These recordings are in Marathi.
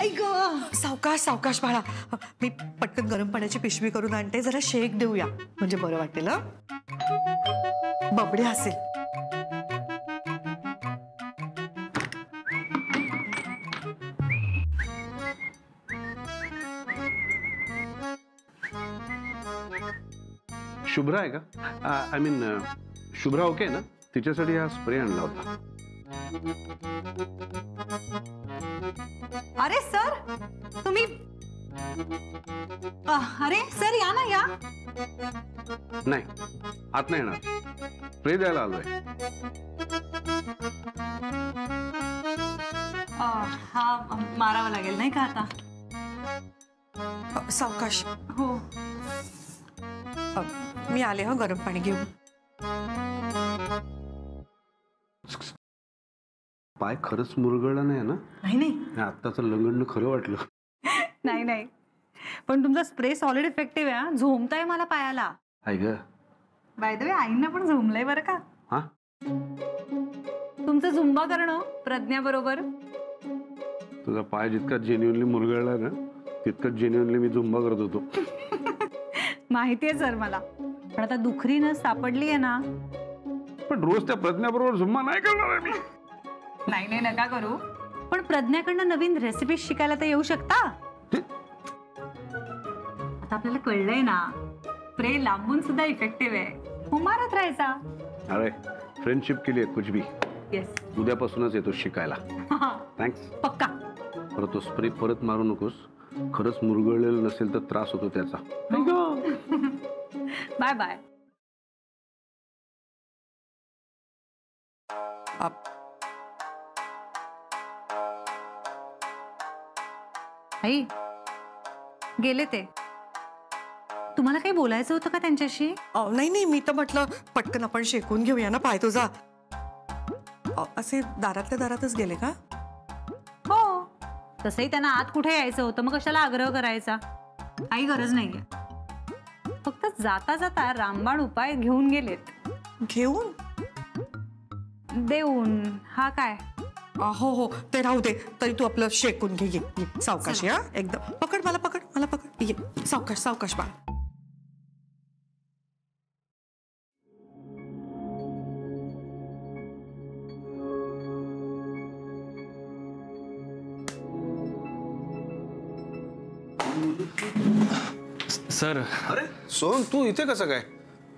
ऐक सावकाश सावकाश बाळा. मी पटकन गरम पाण्याची पिशवी करून आणते. जरा शेक देऊया. म्हणजे बरं वाटेल हं? बबडे असेल. शुभ्रा आहे का? आय मीन शुभ्रा ओके ना? तिच्यासाठी हा स्प्रे आणला होता. अरे सर तुम्ही अरे सर या ना या. नाही आत नाही येणार. स्प्रे द्यायला आलोय. अ, हा मारावा लागेल नाही का आता? अ, सावकाश. हो. अ, मी आले हं गरम पाणी घेऊन. पाय खरंच मुरगळला नाही ना? नाही नाही. आत्ताचं लंगडणं खरं वाटलं. नाही नाही. पण तुमचा स्प्रे सॉलिड इफेक्टिव्ह आहे. झोमताय मला पायाला. आहे ग. बाय द वे आईंना पण झोमलंय बरं का? हा? तुमचं झुंबा करणं प्रज्ञा बरोबर. तुझा पाय जितका जेन्युअनली मुरगळला ना तितकंच जेन्युअनली मी झुंबा करत होतो. माहितीये सर मला. पण आता दुखरी न सापडली आहे ना. पण रोज त्या प्रज्ञाबरोबर झुंबा नाही करणार आहे मी. नाही नाही नका करू. पण प्रज्ञाकडनं नवीन रेसिपी शिकायला तर येऊ शकता? आता आपल्याला कळलंय ना स्प्रे लांबून सुद्धा इफेक्टिव्ह आहे. हो मारत राहायचा. अरे फ्रेंडशिप केली आहे कुछ भी येस उद्यापासूनच येतो शिकायला. थँक्स पक्का. परत तो स्प्रे परत मारू नकोस. खरंच मुरगळलेलं नसेल तर त्रास होतो त्याचा. बाय बाय आई गेले ते. तुम्हाला काही बोलायचं होतं का त्यांच्याशी? नाही नाही मी तर म्हटलं पटकन आपण शेकून घेऊया ना पाय तुझा. अ, असे दारातल्या दारातच गेले का? हो. तसंही त्यांना आत कुठे यायचं होतं? मग कशाला आग्रह करायचा? काही गरज नाहीये. फक्त जाता जाता रामबाण उपाय घेऊन गेलेत. घेऊन? देऊन. हा काय? हो हो ते राहू दे. तरी तू आपलं शेकून घे ये, ये. सावकाश या एकदम. पकड मला पकड मला पकड. ये सावकाश सावकाश बाळा. सर. अरे सोहम तू इथे कसं काय?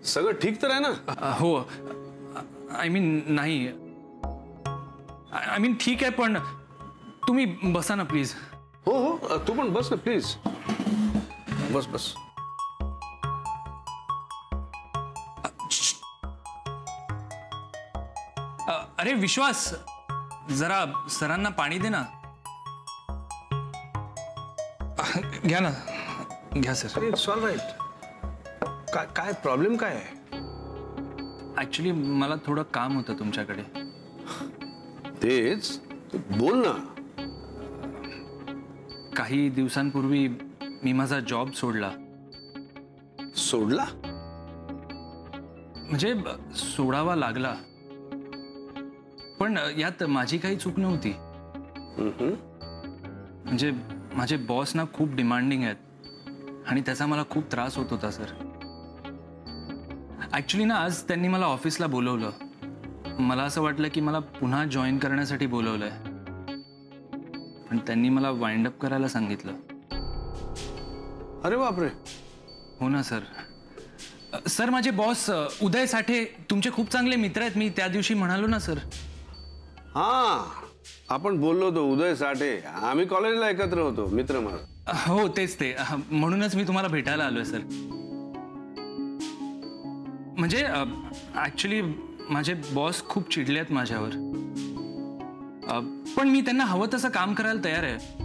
सगळं ठीक तर आहे ना? अ, हो. आय मीन नाही. आय मीन ठीक आहे पण तुम्ही बसा ना प्लीज हो हो तू पण बस ना प्लीज बस बस. अरे विश्वास जरा सरांना पाणी दे ना. घ्या ना. घ्या सर. इट्स ऑल राईट काय काय प्रॉब्लेम काय आहे? ॲक्च्युली मला थोडं काम होतं तुमच्याकडे. तेच बोल ना. काही दिवसांपूर्वी मी माझा जॉब सोडला. सोडला? म्हणजे सोडावा लागला. पण यात माझी काही चूक नव्हती. म्हणजे माझे बॉस ना खूप डिमांडिंग आहेत. आणि त्याचा मला खूप त्रास होत होता सर ॲक्च्युली ना आज त्यांनी मला ऑफिसला बोलवलं. मला असं वाटलं की मला पुन्हा जॉईन करण्यासाठी बोलवलं आहे पण त्यांनी मला वाइंड अप करायला सांगितलं. अरे बापरे. हो ना सर. सर माझे बॉस उदय साठे तुमचे खूप चांगले मित्र आहेत. मी त्या दिवशी म्हणालो ना सर. हा आपण बोललो होतो उदय साठे. आम्ही कॉलेजला एकत्र होतो मित्र अ, हो तेच ते. म्हणूनच मी तुम्हाला भेटायला आलोय सर. म्हणजे ॲक्च्युली माझे बॉस खूप चिडले आहेत माझ्यावर. पण मी त्यांना हवं तसं काम करायला तयार आहे.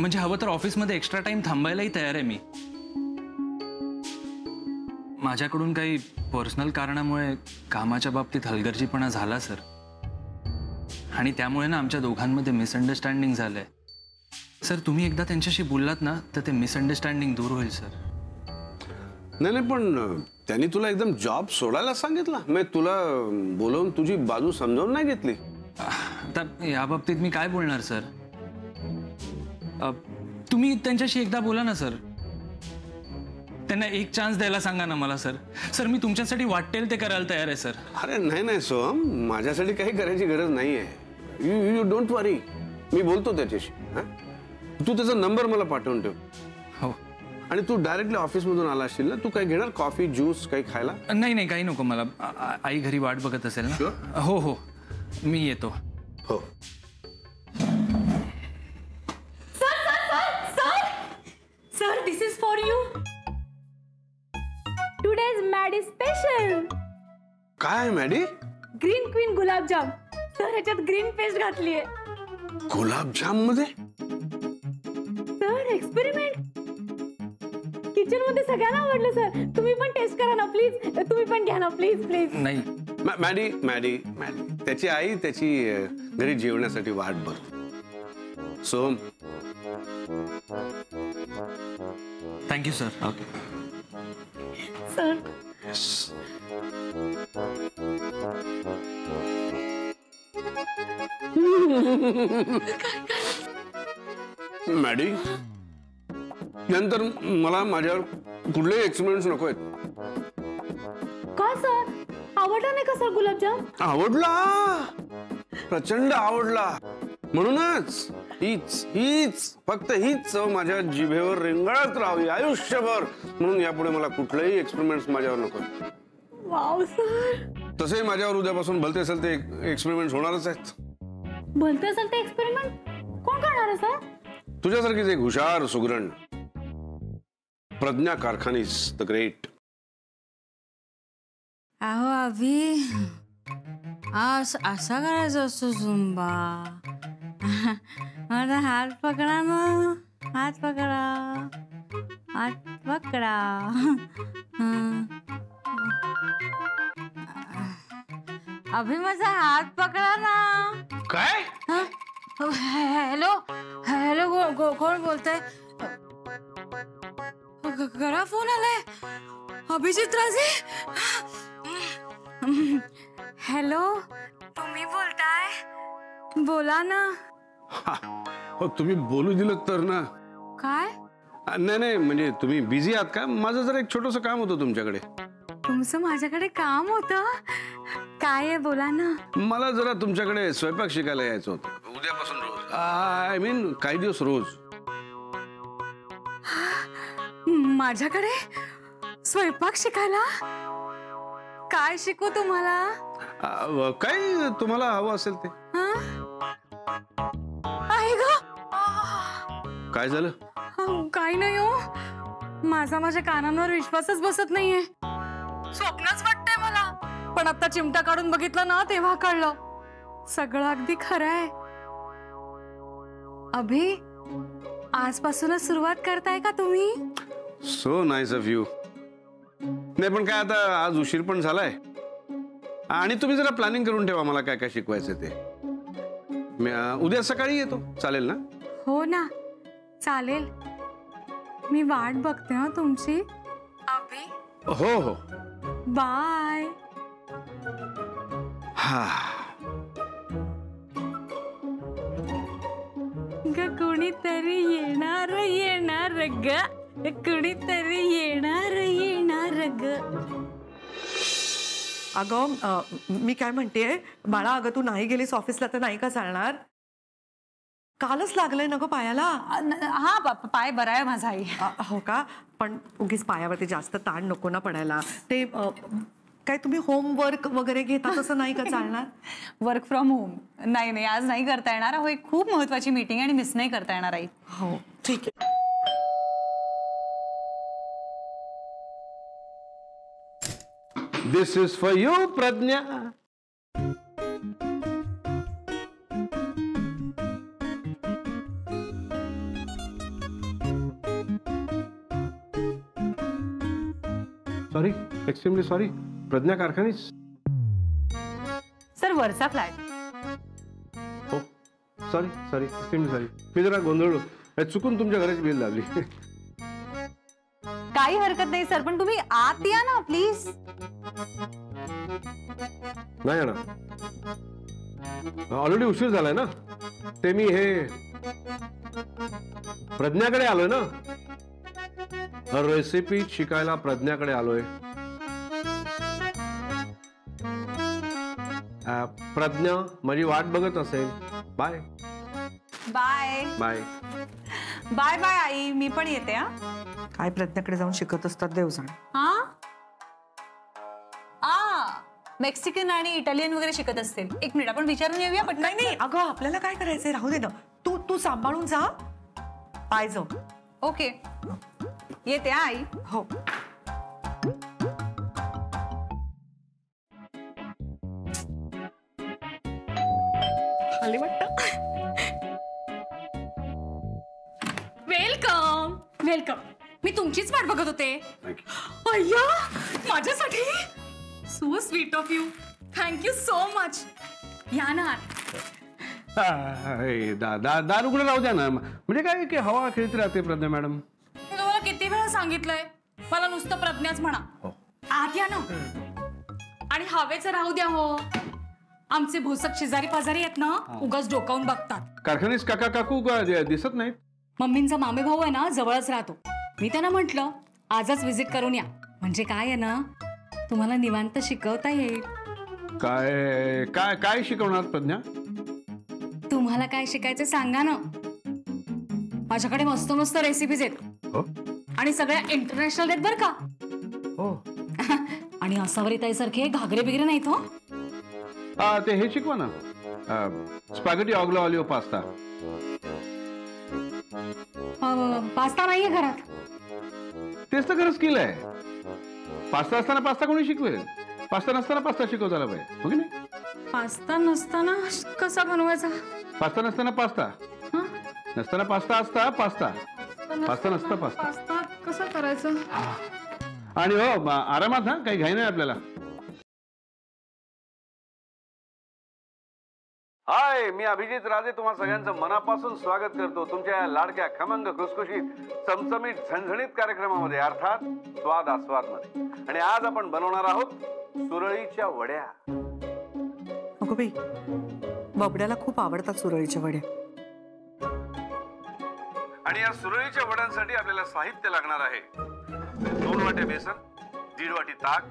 म्हणजे हवं तर ऑफिसमध्ये एक्स्ट्रा टाइम थांबायलाही तयार आहे मी. माझ्याकडून काही पर्सनल कारणामुळे कामाच्या बाबतीत हलगर्जीपणा झाला सर आणि त्यामुळे ना आमच्या दोघांमध्ये मिसअंडरस्टँडिंग झालंय. सर तुम्ही एकदा त्यांच्याशी बोललात ना तर ते मिसअंडरस्टँडिंग दूर होईल सर नाही नाही पण त्यांनी तुला एकदम जॉब सोडायला सांगितला. मी तुला बोलवून तुझी बाजू समजावून नाही घेतली? आता या बाबतीत मी काय बोलणार सर? तुम्ही त्यांच्याशी एकदा बोला ना सर. त्यांना एक चान्स द्यायला सांगा ना मला सर. सर मी तुमच्यासाठी वाटेल ते करायला तयार आहे सर. अरे नाही नाही सोहम. माझ्यासाठी काही करायची गरज नाही आहे. यू यू डोंट वरी मी बोलतो त्याच्याशी हा? तू त्याचा नंबर मला पाठवून ठेव. आणि तू डायरेक्टली ऑफिसमधून आला असशील ना तू काही घेणार? कॉफ़ी ज्यूस काही खायला? नाही नाही काही नको मला. आ- आई घरी वाट बघत असेल ना. हो हो. मी येतो. हो. Sir, this is for you. Today's Maddie special. काय Maddie green queen gulabjam. Sir ह्याच्यात ग्रीन पेस्ट घातली आहे गुलाबजाम मध्ये सगळ्यांना आवडलं सर तुम्ही पण टेस्ट करा ना प्लीज तुम्ही पण घ्या ना प्लीज प्लीज नाही. Maddy Maddy Maddy. त्याची आई त्याची घरी जेवण्यासाठी वाट बघ Soham. Thank you sir okay sir Maddie नंतर मला माझ्यावर कुठलेही एक्सपिरियन्स नको आहेत. का सर? आवडला नाही का सर गुलाबजाम? आवडला. प्रचंड आवडला. म्हणूनच हीच हीच फक्त हीच चव माझ्या जिभेवर रेंगाळत राहावी आयुष्यभर. म्हणून यापुढे मला कुठलेही एक्सपेरिमेंट माझ्यावर नको वाव सर. तसे माझ्यावर उद्यापासून भलते असेल ते एक्सपेरिमेंट होणारच आहेत. भलतं असेल ते एक्सपेरिमेंट कोण करणार आहे सर? तुझ्यासारखीच एक हुशार सुगरण प्रज्ञा कारखानीस द ग्रेट अहो अभी। अस असा करायचा असतो झुंबा माझा हात पकडा ना हात पकडा। हात पकडा। हं. अभि माझा हात पकडा ना काय? हं? हॅलो? हॅलो को- को- कोण बोलतंय घरा फोन आलाय अभिजित राजे? हॅलो? तुम्ही बोलताय? बोला ना. हो तुम्ही बोलू दिलं तर ना. काय? नाही नाही म्हणजे तुम्ही बिझी आहात का? माझं जरा एक छोटस काम होतं तुमच्याकडे. तुमचं माझ्याकडे काम होतं? काय आहे? बोला ना. मला जरा तुमच्याकडे स्वयंपाक शिकायला यायचं होतं. उद्यापासून रोज. आय मीन काही दिवस रोज. माझ्याकडे? स्वयंपाक शिकायला? काय शिकू तुम्हाला? काय तुम्हाला हवं असेल ते? आहे ग. काय झालं? काही नाही हो. माझा माझ्या कानांवर विश्वासच बसत नाहीये. स्वप्नच वाटतंय मला. पण आता चिमटा काढून बघितलं ना तेव्हा कळलं. सगळं अगदी खरं आहे. अभि आजपासूनच सुरुवात करताय का तुम्ही? सो नाईस ऑफ यू नाही पण काय आता आज उशीर पण झालाय. आणि तुम्ही जरा प्लॅनिंग करून ठेवा मला काय काय शिकवायचं ते. उद्या सकाळी येतो. चालेल ना? हो ना. चालेल. मी वाट बघते हा तुमची. अभि. हो हो. बाय. हा. ग कुणीतरी येणार येणार ग. कुणीतरी येणार येणार ग. अगं मी काय म्हणतेय बाळा अगं तू नाही गेलीस ऑफिसला तर नाही का चालणार? कालच लागलंय ना गं पायाला? हा पाय बरा आहे माझा आई. हो का? पण उगीच पायावरती जास्त ताण नको ना पडायला. ते काय तुम्ही होमवर्क वगैरे घेता तसं नाही का चालणार? वर्क फ्रॉम होम नाही नाही आज नाही करता येणार. हो एक खूप महत्वाची मीटिंग आणि मिस नाही करता येणार आई. हो ठीक आहे. This is for you Pragya sorry extremely sorry Pragya Karkhanis sir वरचा फ्लॅट हो सॉरी सॉरी एक्स्ट्रीमली सॉरी मी जरा गोंधळलो चुकून तुमच्या घराची बिल लावली काही हरकत नाही सर पण तुम्ही आत या ना प्लीज नाही येणार. ऑलरेडी उशीर झालाय ना? ते मी हे प्रज्ञाकडे आलोय ना? रेसिपी शिकायला प्रज्ञाकडे आलोय. प्रज्ञा माझी वाट बघत असेल. Bye bye bye bye bye आई. मी पण येते हा. काय प्रज्ञाकडे जाऊन शिकत असतात देव जाणे हा? आ मेक्सिकन आणि इटालियन वगैरे शिकत असतील. एक मिनिट आपण विचारून येऊया पण नाही नाही अगं आपल्याला काय करायचंय? राहू दे ना. तू तू सांभाळून जा. पाय जाऊ ओके. येते हा आई. हो. वेलकम. वेलकम. मी तुमचीच वाट बघत होते. अय्या माझ्यासाठी? So sweet of you thank you so much या ना. हाय, दा दा दारुकडे राहू द्या ना. म्हणजे काय की हवा खेळत राहते प्रज्ञा मॅडम? मी तुम्हाला किती वेळा सांगितलंय? मला नुसतं प्रज्ञाच म्हणा. आत या ना. आणि हवेचं राहू द्या हो. आमचे भोसक शेजारी पाजारी आहेत ना उगाच डोकावून बघतात. कारखानीस काका काकू दिसत नाहीत? मम्मींचा मामे भाऊ आहे ना जवळच राहतो. मी त्यांना म्हंटल आजच व्हिजिट करून या. म्हणजे काय आहे ना तुम्हाला निवांत शिकवता येईल. काय काय काय शिकवणार प्रज्ञा? तुम्हाला काय शिकायचं सांगा ना. माझ्याकडे मस्त मस्त रेसिपीज आहेत. हो? आणि सगळ्या इंटरनॅशनल आहेत बरं का. हो. आणि असावरी सारखे घागरे बिगरे नाहीत हो. ते हे शिकवा ना. Spaghetti aglio olio pasta pasta नाहीये घरात. तेच तर खरं स्किल आहे. पास्ता असताना पास्ता कोणी शिकवेल? पास्ता नसताना पास्ता शिकवता आला पाहिजे हो की नाही? पास्ता नसताना कसा बनवायचा? पास्ता नसताना पास्ता. हं? नसताना पास्ता असता पास्ता. पास्ता नसता पास्ता. पास्ता कसा करायचा? आणि हो म- आरामात हा काही घाई नाही आपल्याला. मी अभिजित राजे तुम्हा सगळ्यांचं मनापासून स्वागत करतो. तुमच्या या लाडक्या खमंग खुसखुशीत चमचमीत झणझणीत कार्यक्रमामध्ये अर्थात स्वाद आस्वादमध्ये आणि आज आपण बनवणार आहोत सुरळीच्या वड्या. अगं बाई बबड्याला खूप आवडतात सुरळीच्या वड्या. आणि या सुरळीच्या वड्यांसाठी आपल्याला साहित्य लागणार आहे. दोन वाट्या बेसन दीड वाटी ताक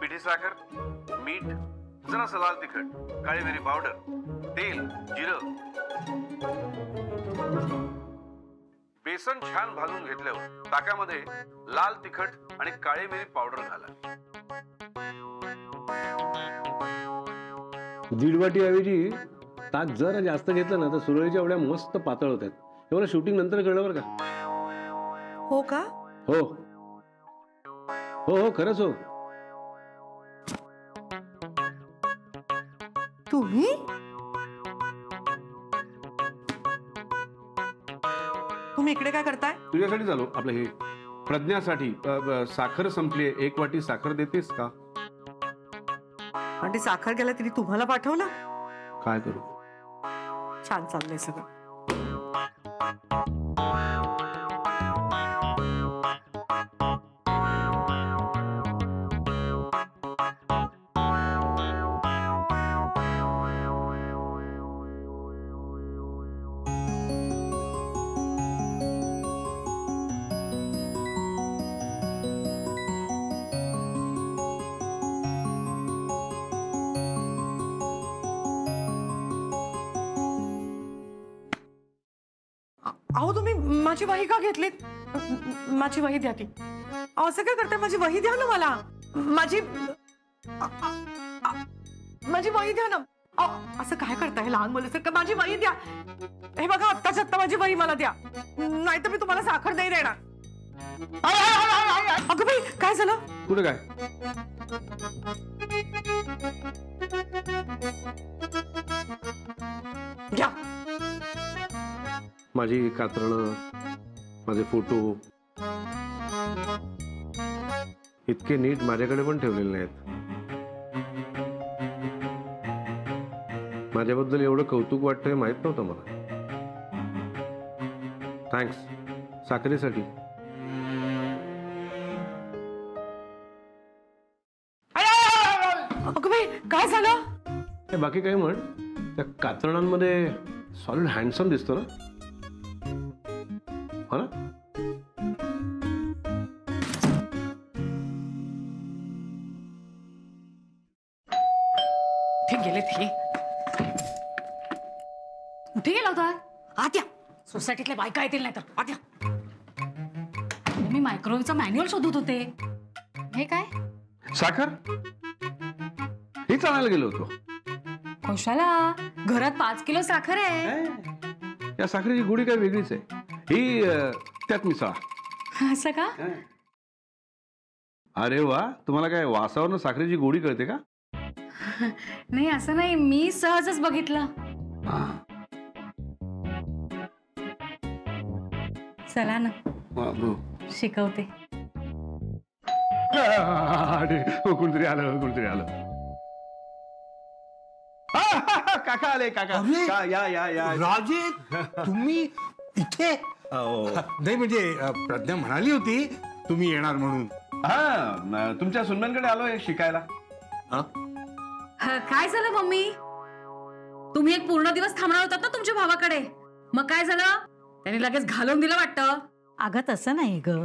पिठी साखर मीठ जरासं लाल तिखट काळी मिरी पावडर तेल जिरं. बेसन छान भाजून घेतल्यावर ताकामध्ये लाल तिखट आणि काळी मिरी पावडर घाला. दीड वाटी ऐवजी ताक जरा जास्त घेतलं ना तर सुरळीच्या एवढ्या मस्त पातळ होतात हे मला शूटिंग नंतर कळलं बरं का? हो का? हो. हो हो खरंच हो. तुम्ही? तुम्ही इकडे काय करताय? तुझ्यासाठी झालो आपलं हे. प्रज्ञासाठी. अ, साखर संपली एक वाटी साखर देतेस का? आणि ती साखर गेला तिने तुम्हाला पाठवलं? काय करू? छान चाललंय सगळं. अहो तुम्ही माझी वही का घेतलीत माझी वही द्या ती अहो, असं काय करताय माझी वही द्या ना मला माझी माझी वही द्या ना। असं काय करताय लहान मुलासारखं माझी वही द्या। हे बघा आत्ताच्या आत्ता माझी वही मला द्या। नाही तर मी तुम्हाला साखर नाही देणार. अगं बाई काय झालं कुठे काय? घ्या माझी कात्रणं माझे फोटो. इतके नीट माझ्याकडे पण ठेवलेले नाहीत. माझ्याबद्दल एवढं कौतुक वाटतंय माहीत नव्हतं मला. थँक्स साखरेसाठी. अगं बाई काय झालं? हे बाकी काही म्हण. त्या कातरणांमध्ये सॉलिड हँडसम दिसतो ना? ते गेले ते कुठे गेला होता? आत्या सोसायटीतल्या बायका येतील नाही तर आत्या मी मायक्रोवेव्हचा मॅन्युअल शोधत होते. हे काय? साखर? हेच आणायला गेलो होतो. कशाला घरात पाच किलो साखर आहे. या साखरेची गोडी काय वेगळीच आहे? ही त्यात मिसळा. असं का? अरे वा तुम्हाला काय वासावरनं साखरेची गोडी कळते का? नाही असं नाही. मी सहजच बघितलं. चला ना. बाबू. शिकवते. अरे, हो, कोणतरी आलं कोणतरी आलं. आ, काका आले काका. अरे! का- या या या. राजे तुम्ही इथे? नाही म्हणजे अ, प्रज्ञा म्हणाली होती तुम्ही येणार म्हणून. हा तुमच्या सुनबाईंकडे आलोय शिकायला. हा? काय झालं मम्मी? तुम्ही एक पूर्ण दिवस थांबणार होतात ना तुमच्या भावाकडे. मग काय झालं? त्यांनी लगेच घालून दिलं वाटतं. अगं तसं नाही ग.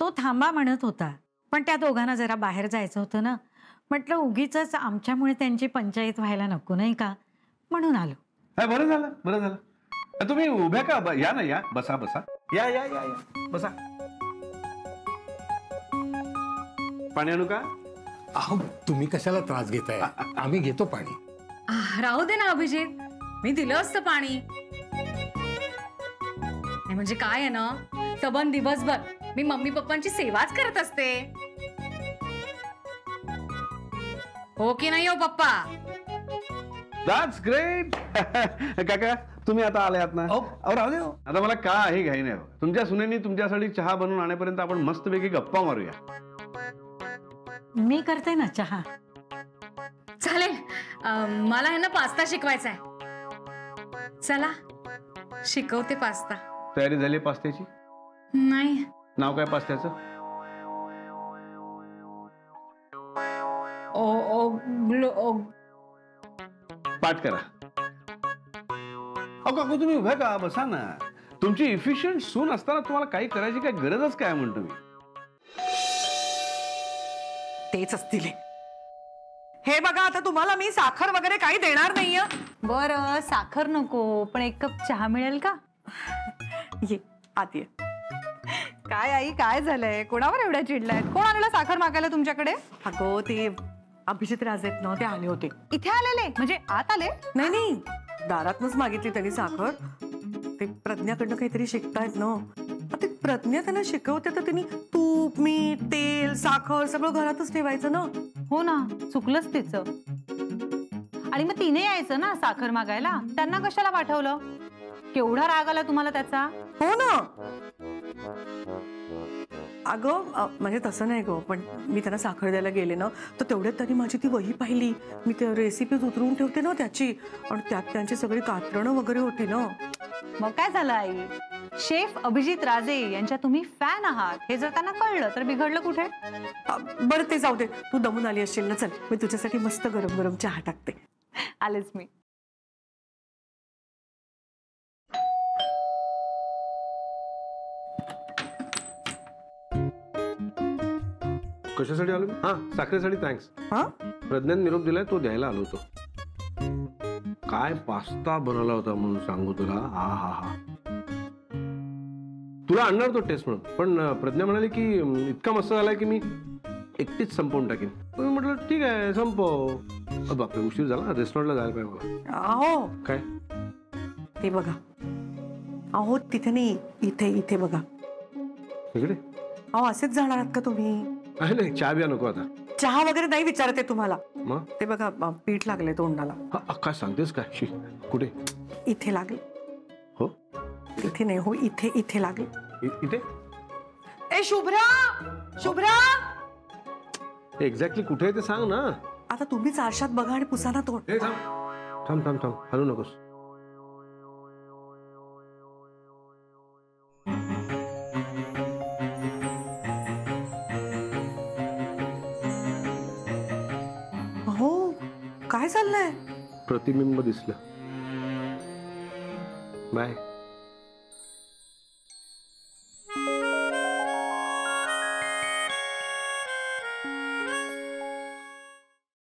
तो थांबा म्हणत होता. पण त्या दोघांना जरा बाहेर जायचं होतं ना. म्हटलं उगीच आमच्यामुळे त्यांची पंचायत व्हायला नको नाही का? म्हणून आलो. हा, बरं झालं बरं झालं. तुम्ही उभ्या का? ब- या ना या. बसा बसा. या या या या. बसा. पाणी आणू का? अहो तुम्ही कशाला त्रास घेताय? आम्ही घेतो पाणी. आह, राहू दे ना अभिजित. मी दिलं असतं पाणी. नाही म्हणजे काय आहे ना? सबन दिवसभर मी मम्मी पप्पांची सेवाच करत असते. हो की नाही हो पप्पा? दॅट्स ग्रेट काका तुम्ही आता आले आहात ना? अहो. अहो, राहू दे हो. आता मला काही घाई नाही हो. तुमच्या सुनेनी तुमच्यासाठी चहा बनवून आणेपर्यंत आपण मस्तपैकी गप्पा मारूया. मी करते ना चहा. चालेल. अं, मला आहे ना पास्ता शिकवायचा आहे. चला शिकवते पास्ता. तयारी झाली पास्त्याची? नाही. नाव काय पास्त्याचं? ओ ओ ग्लो ओ. पाठ करा. अहो काकू तुम्ही उभ्या का? बसा ना. तुमची इफिशियंट सून असताना तुम्हाला काही करायची काय गरजच काय म्हणतो मी तेच असतील. हे. बघा आता तुम्हाला मी साखर वगैरे काही देणार नाहीये. बरं साखर नको पण एक कप चहा मिळेल का? ये आत ये. काय आई काय झालंय? कोणावर एवढ्या चिडलाय? कोण आणलं साखर मागायला तुमच्याकडे? अगं ते अभिजित राजे आहेत ना ते आले होते. इथे आलेले? म्हणजे आत आले? नाही नाही. दारातनच मागितली त्यांनी साखर. ते प्रज्ञाकडनं काहीतरी शिकतायत ना. प्रज्ञा त्यांना शिकवते तर त्यांनी तूप मीठ तेल साखर सगळं घरातच ठेवायचं ना? हो ना चुकलंच तिचं. आणि मग तिने यायचं ना साखर मागायला? त्यांना कशाला पाठवलं? केवढा राग आला तुम्हाला त्याचा? हो ना. अगं म्हणजे तसं नाही गं पण मी त्यांना साखर द्यायला गेले ना तर तेवढ्यात त्यांनी माझी ती वही पाहिली. मी त्या रेसिपीज उतरवून ठेवते ना त्याची. आणि त्यात त्यांची सगळी कात्रणं वगैरे होते ना. मग काय झालं आई? शेफ अभिजित राजे यांच्या तुम्ही फॅन आहात. हे जर त्यांना कळलं तर बिघडलं कुठे? बरं ते जाऊ दे. तू दमून आली असशील ना चल. मी तुझ्यासाठी मस्त गरम गरम चहा टाकते. आलेच मी. कशासाठी आलो मी? हा साखरेसाठी थँक्स हा? प्रज्ञान निरोप दिलाय तो द्यायला आलो होतो. काय पास्ता बनवला होता म्हणून सांगू तुला? हा हा हा. तुला आणणार तो टेस्ट म्हणून. पण प्रज्ञा म्हणाली की इतका मस्त झालाय की मी एकटीच संपवून टाकेन. मी म्हटलं ठीक आहे संपव. अ, बापरे उशीर झाला. रेस्टॉरंटला जायला पाहिजे मला. अहो. काय? ते बघा. अहो तिथे नाही इथे इथे बघा. इकडे? अहो असेच जाणार आहात का तुम्ही? आहे नाही चहा बिया नको आता. चहा वगैरे नाही विचारते तुम्हाला. मग? ते बघा अ, पीठ लागले तोंडाला. हा, अ, काय सांगतेस काय? शी कुठे? इथे लागले हो? इथे नाही हो इथे इथे लागले. इथे? ए शुभ्रा! शुभ्रा! एक्झॅक्टली कुठे आहे ते सांग ना. आता तुम्हीच आरशात बघा आणि पुसा ना तोंड. थांब. थांब थांब थांब. हलू नकोस. हो काय चाललंय? प्रतिबिंब दिसलं. बाय.